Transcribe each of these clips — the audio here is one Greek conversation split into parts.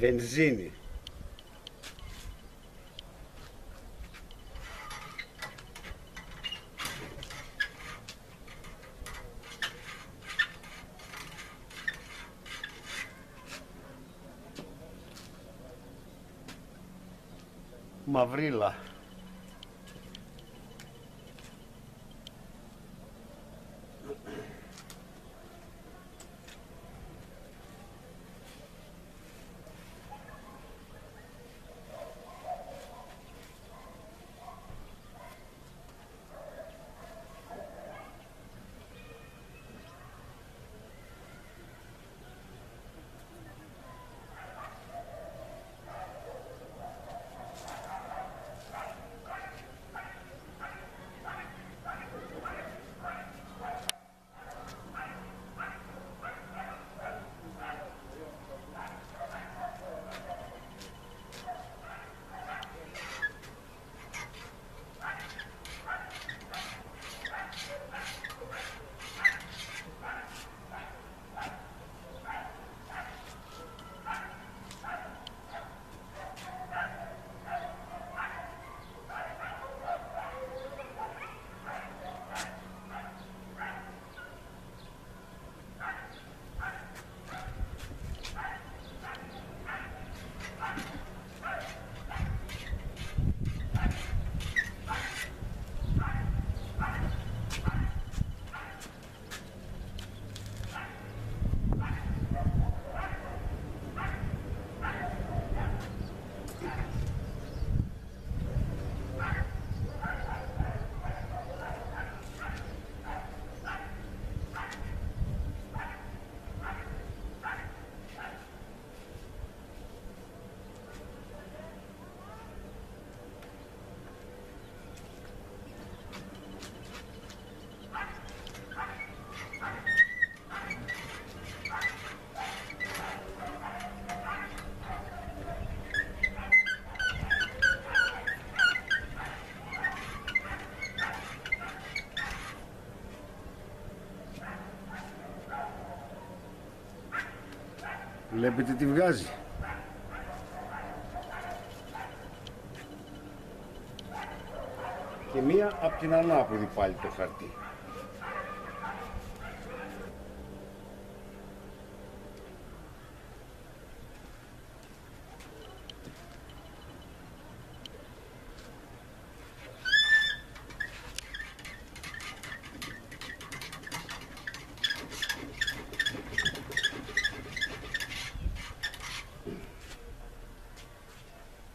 Venzini. Mavrila. Βλέπετε τι βγάζει. Και μία από την ανάποδη πάλι το χαρτί.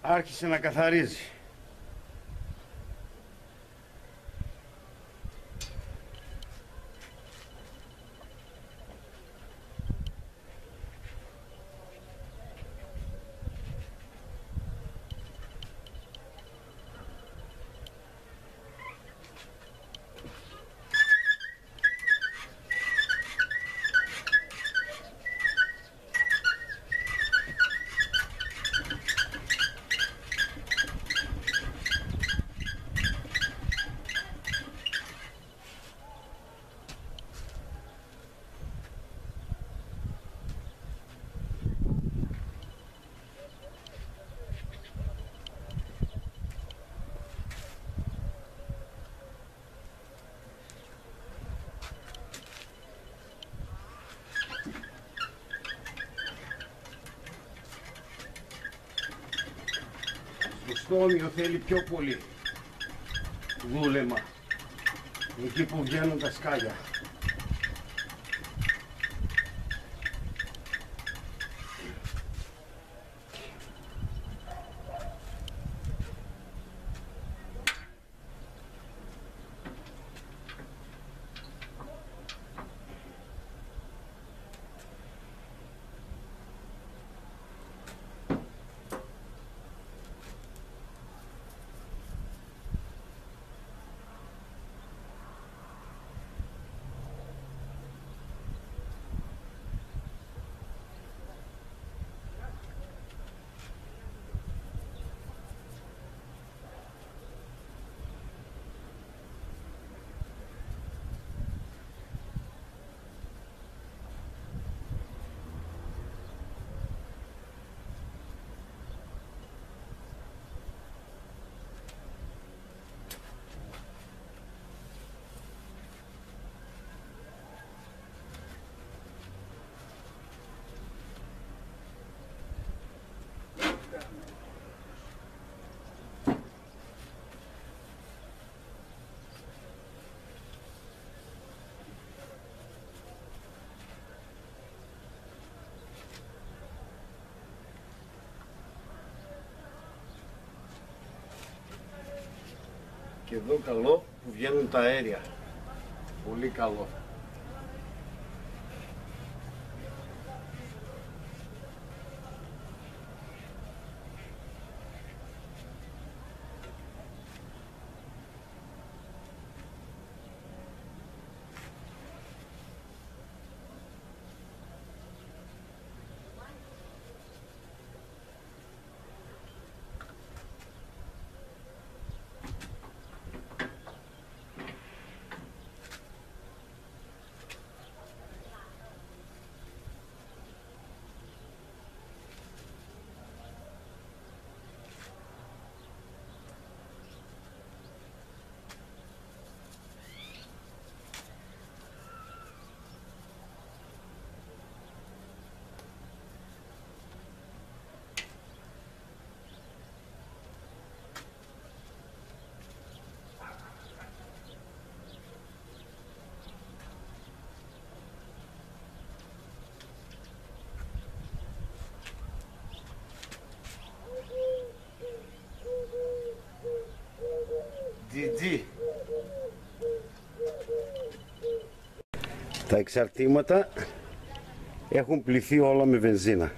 Άρχισε να καθαρίζει. Στο όμοιο θέλει πιο πολύ δούλεμα. Εκεί που βγαίνουν τα σκάλια. Και εδώ καλό που βγαίνουν τα αέρια. Πολύ καλό. Τα εξαρτήματα έχουν πληθεί όλα με βενζίνα.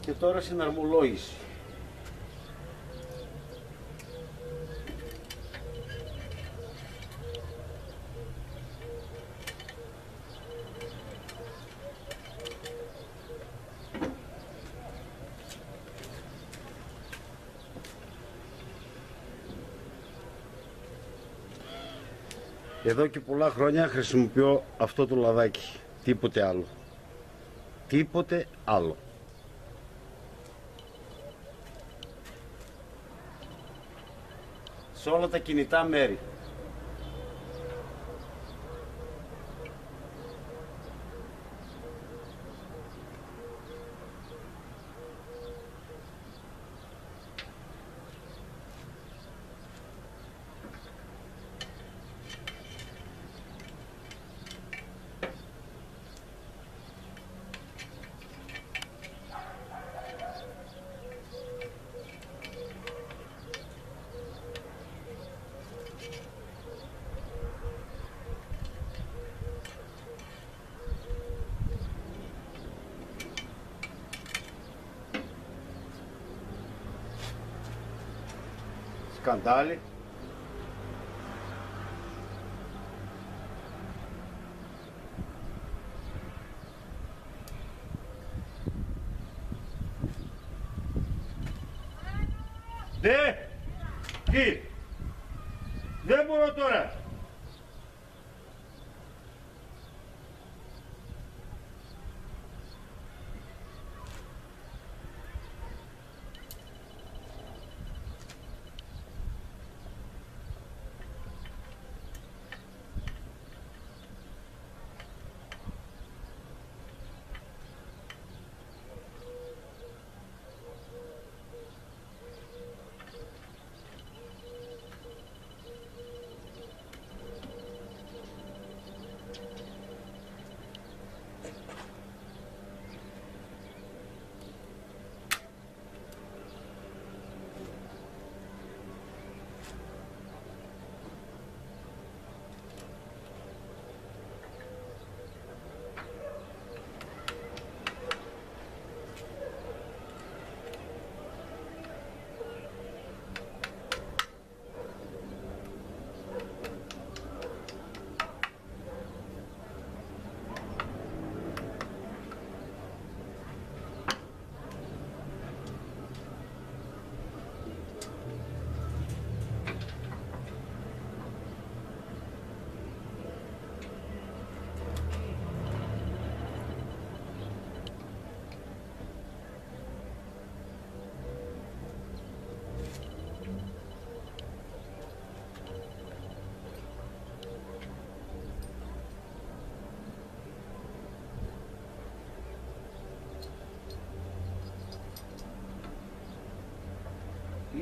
Και τώρα συναρμολόγηση. Εδώ και πολλά χρόνια χρησιμοποιώ αυτό το λαδάκι. Τίποτε άλλο. Τίποτε άλλο. Σε όλα τα κινητά μέρη. Scandale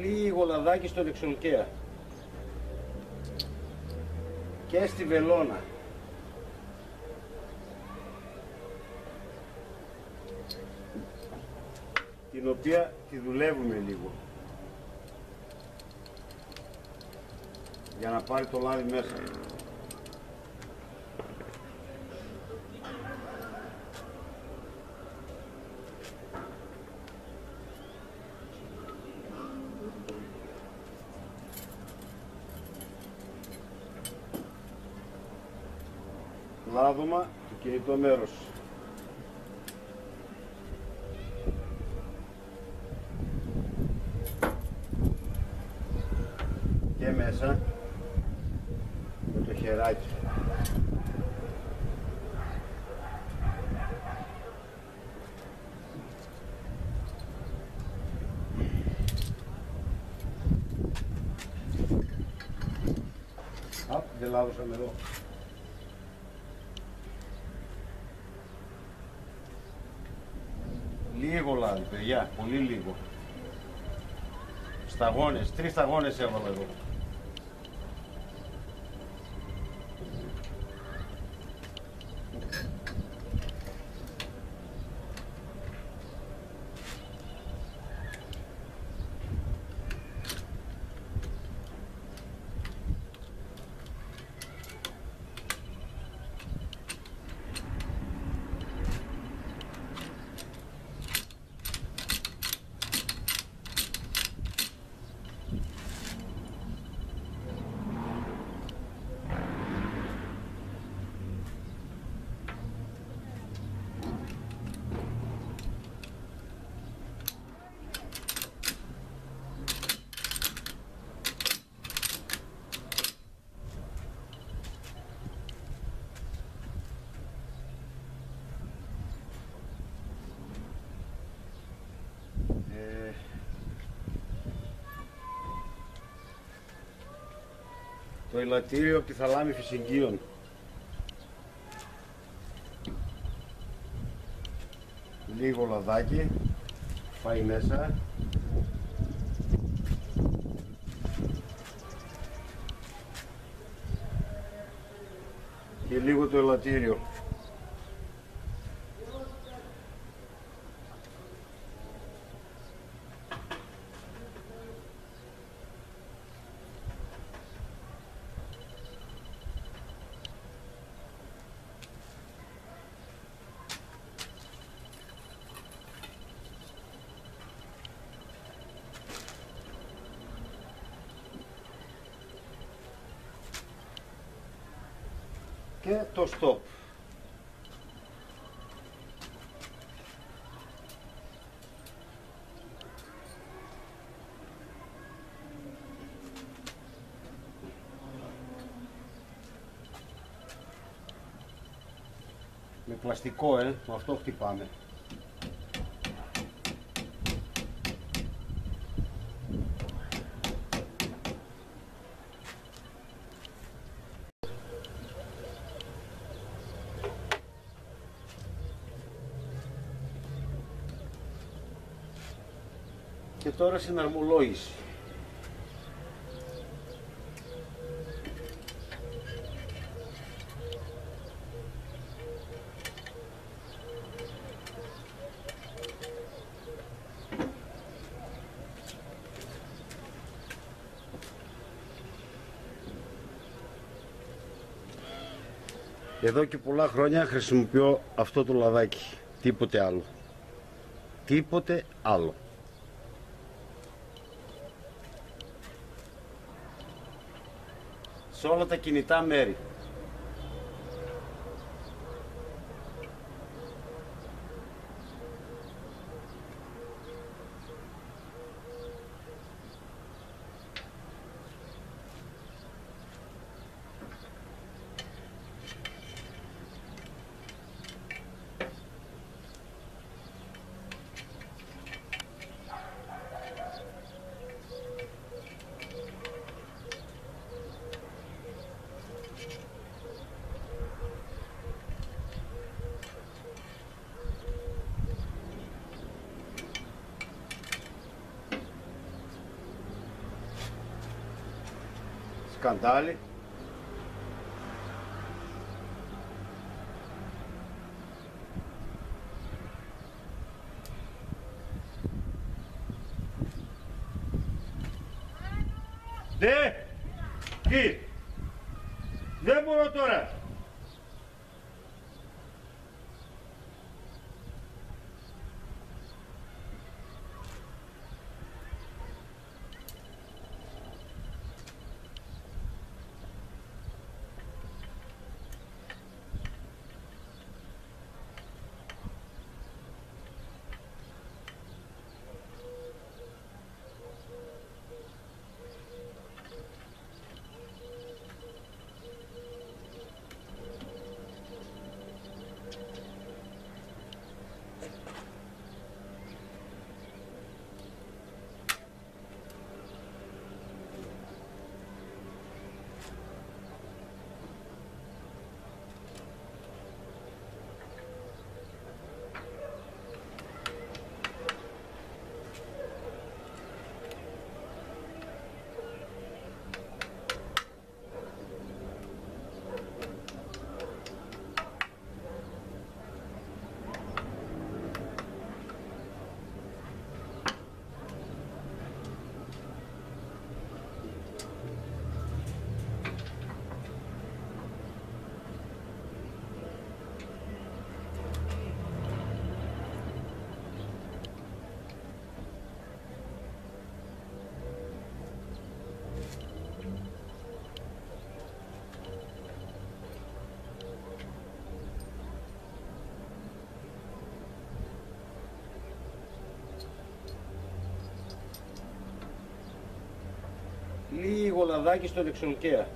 λίγο λαδάκι στον εξολκαία και στη βελόνα. την οποία τη δουλεύουμε λίγο για να πάρει το λάδι μέσα. Το κινητό μέρος. Και μέσα με το χεράκι. Α, δεν λάδωσαμε εδώ. Λίγο λάδι, παιδιά, πολύ λίγο. Σταγόνες, τρεις σταγόνες έβαλα εδώ. Το ελαττήριο από τη θαλάμη φυσικίων. Λίγο λαδάκι, πάει μέσα. Και λίγο το ελαττήριο. και το stop. Με πλαστικό, ε, με αυτό χτυπάμε. Τώρα συναρμολόγηση. Εδώ και πολλά χρόνια χρησιμοποιώ αυτό το λαδάκι. Τίποτε άλλο. Τίποτε άλλο. Σε όλα τα κινητά μέρη. Scandale. Λίγο λαδάκι στον εξονκέα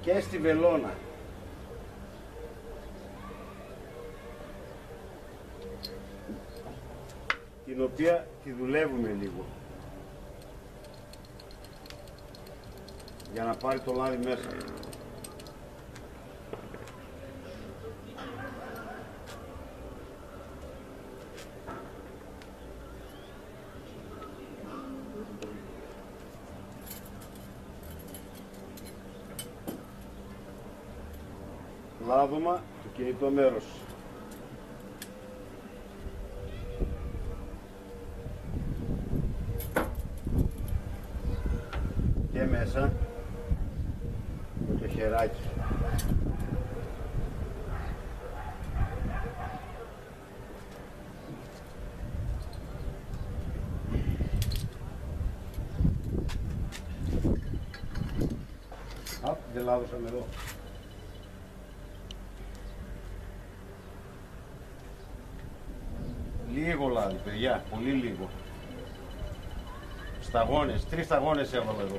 και στη βελόνα. την οποία τη δουλεύουμε λίγο για να πάρει το λάδι μέσα. Λάδωμα το κινητό μέρος. Και μέσα με το χεράκι. Α, δεν λάδωσαμε εδώ. Λίγο λάδι, παιδιά, πολύ λίγο. Σταγόνες, τρεις σταγόνες έβαλα εδώ.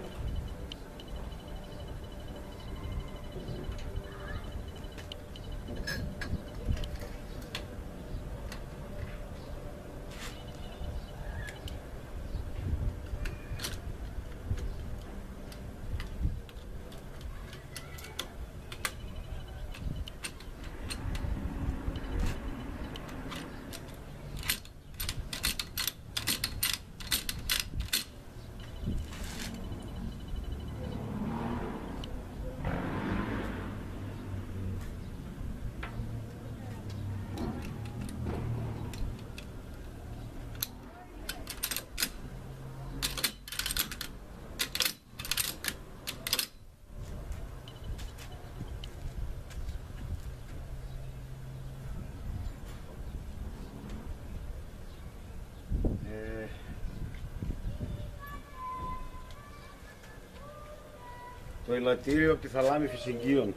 Το ελαττήριο από τη θαλάμη φυσικίων.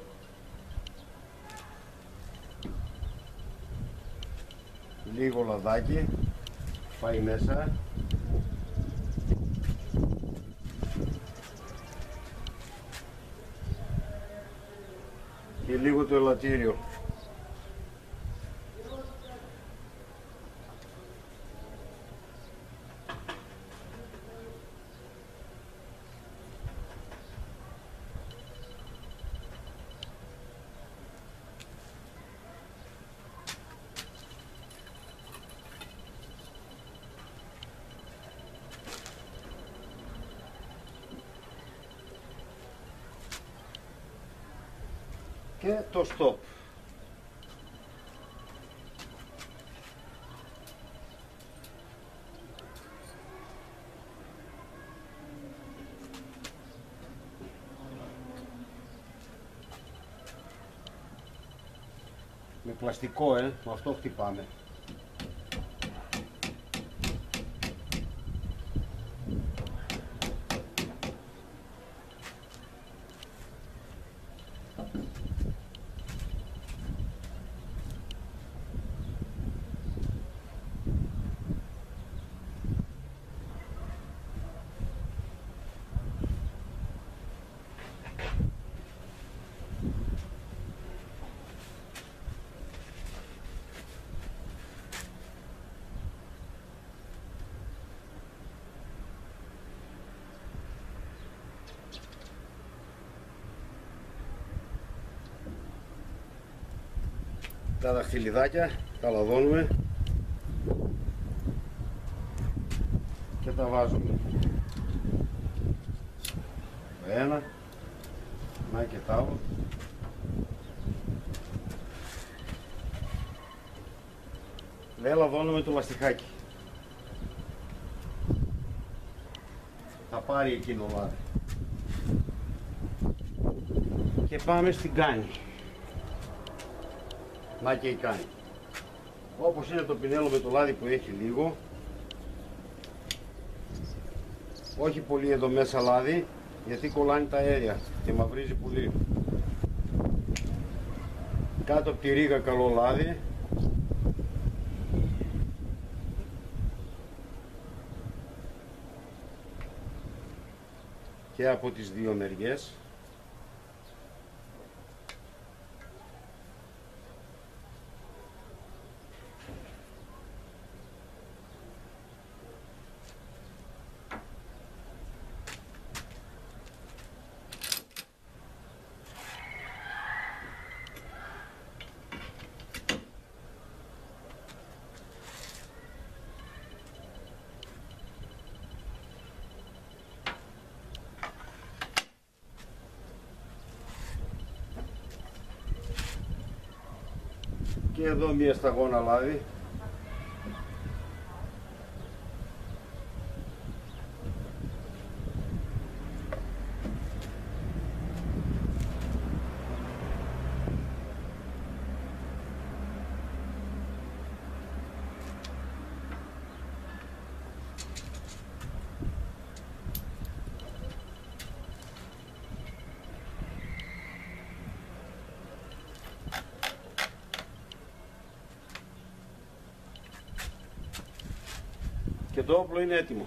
Λίγο λαδάκι, πάει μέσα. Και λίγο το ελαττήριο. Και το stop. Με πλαστικό, ε, με αυτό χτυπάμε. Τα δαχτυλιδάκια, τα λαδώνουμε και τα βάζουμε. Ένα, να και τα άλλο. Δεν λαδώνουμε το λαστιχάκι. Θα πάρει εκείνο λάδι. Και πάμε στην κάνη. Να και η κάνει. Όπως είναι το πινέλο με το λάδι που έχει λίγο. Όχι πολύ εδώ μέσα λάδι, γιατί κολλάνει τα αέρια και μαυρίζει πολύ. Κάτω από τη ρίγα καλό λάδι. Και από τις δύο μεριές. Και εδώ μία σταγόνα λάδι το όπλο είναι έτοιμο.